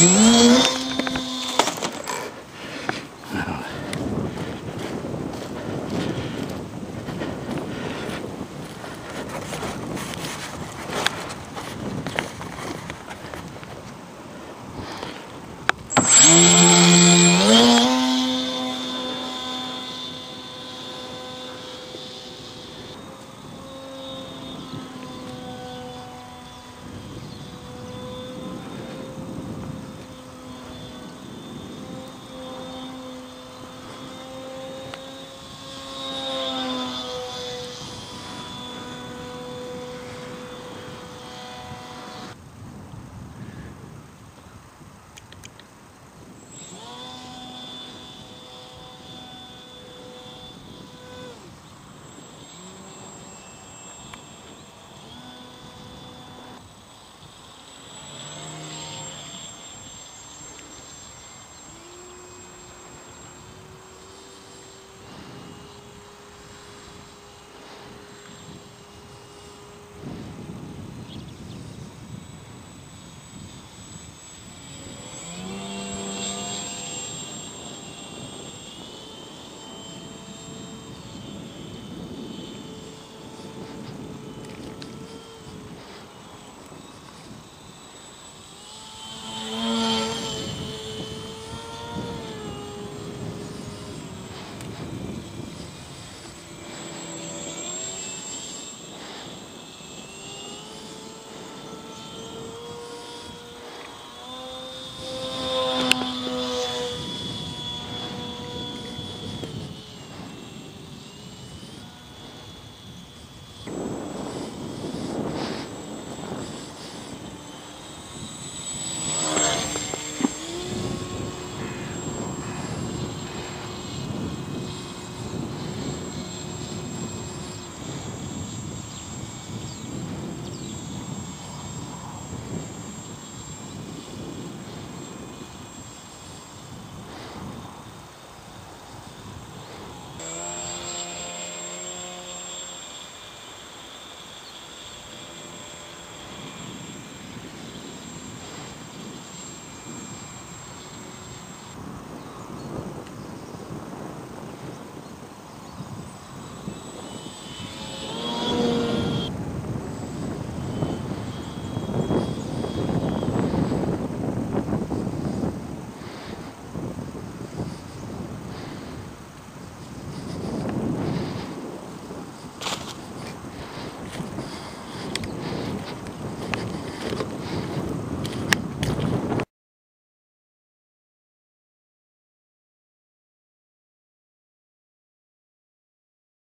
Mm-hmm.